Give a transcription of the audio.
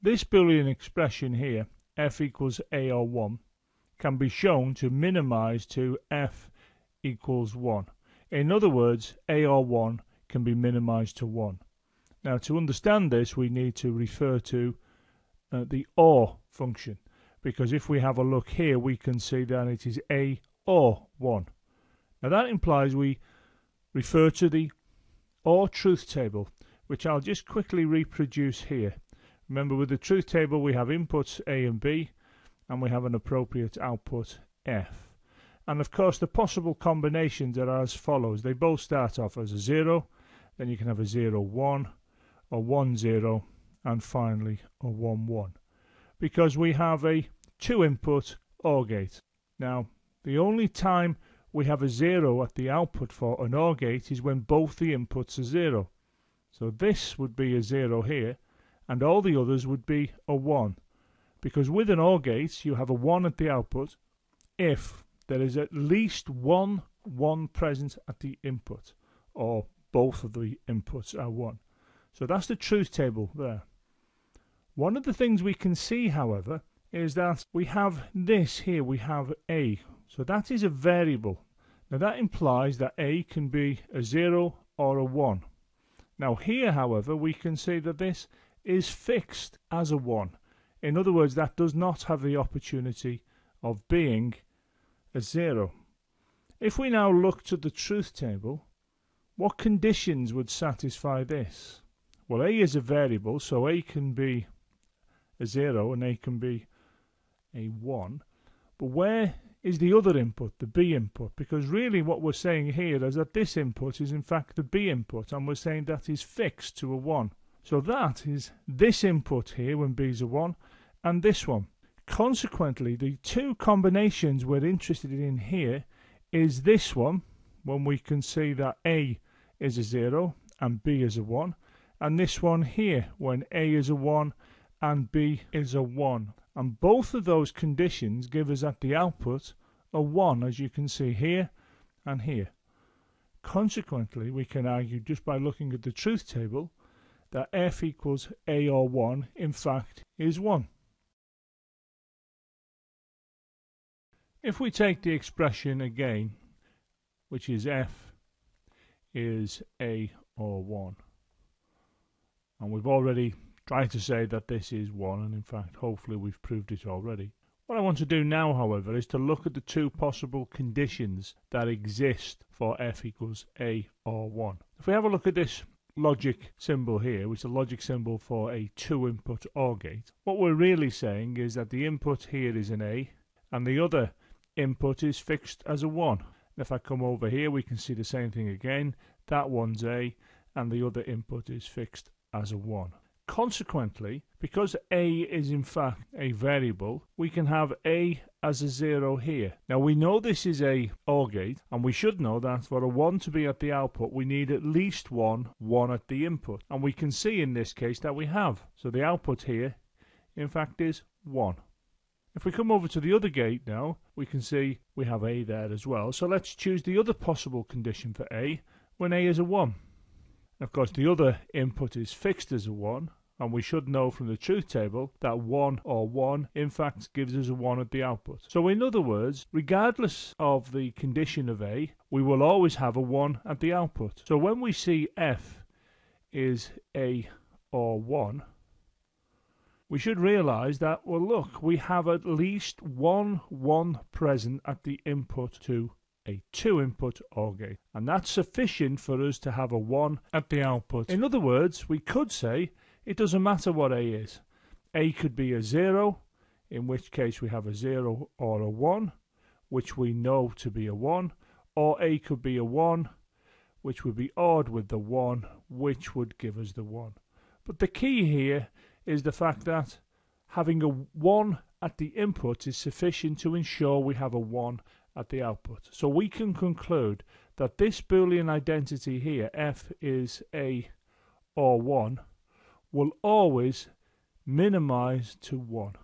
This Boolean expression here, f equals a or 1, can be shown to minimize to f equals 1. In other words, a or 1 can be minimized to 1. Now to understand this we need to refer to uh, the OR function because if we have a look here we can see that it is a or 1. Now that implies we refer to the OR truth table which I'll just quickly reproduce here. Remember with the truth table we have inputs A and B and we have an appropriate output F. And of course the possible combinations are as follows. They both start off as a 0, then you can have a 0, 1, or 1, 0, and finally a 1, 1. Because we have a two input OR gate. Now the only time we have a 0 at the output for an OR gate is when both the inputs are 0. So this would be a 0 here and all the others would be a 1 because with an OR gate you have a 1 at the output if there is at least one 1 present at the input or both of the inputs are 1. So that's the truth table there. One of the things we can see however is that we have this here, we have A. So that is a variable. Now that implies that A can be a 0 or a 1. Now here however we can see that this is fixed as a 1. In other words, that does not have the opportunity of being a 0. If we now look to the truth table, what conditions would satisfy this? Well, a is a variable, so a can be a 0 and a can be a 1. But where is the other input, the B input? Because really what we're saying here is that this input is in fact the B input, and we're saying that is fixed to a 1. So that is this input here when b is a 1 and this one. Consequently, the two combinations we're interested in here is this one when we can see that A is a 0 and B is a 1 and this one here when A is a 1 and B is a 1 and both of those conditions give us at the output a 1 as you can see here and here. Consequently, we can argue just by looking at the truth table that f equals a or 1 in fact is 1. If we take the expression again, which is f is a or 1, and we've already tried to say that this is 1, and in fact hopefully we've proved it already. What I want to do now, however, is to look at the two possible conditions that exist for f equals a or 1. If we have a look at this logic symbol here, which is a logic symbol for a two input OR gate, what we're really saying is that the input here is an A and the other input is fixed as a 1. If I come over here we can see the same thing again, that one's A and the other input is fixed as a 1. Consequently, because a is in fact a variable, we can have a as a 0 here. Now we know this is a OR gate, and we should know that for a 1 to be at the output, we need at least one 1 at the input. And we can see in this case that we have. So the output here, in fact, is 1. If we come over to the other gate now, we can see we have a there as well. So let's choose the other possible condition for a when a is a 1. Of course, the other input is fixed as a 1, and we should know from the truth table that 1 or 1 in fact gives us a 1 at the output. So in other words, regardless of the condition of A, we will always have a 1 at the output. So when we see F is A or 1, we should realize that, well look, we have at least one 1 present at the input to a two input OR gate and that's sufficient for us to have a 1 at the output. In other words, we could say it doesn't matter what A is. A could be a 0, in which case we have a 0 or a 1, which we know to be a 1, or A could be a 1, which would be ORed with the 1, which would give us the 1. But the key here is the fact that having a 1 at the input is sufficient to ensure we have a 1 at the output. So we can conclude that this Boolean identity here, f is a or 1, will always minimize to 1.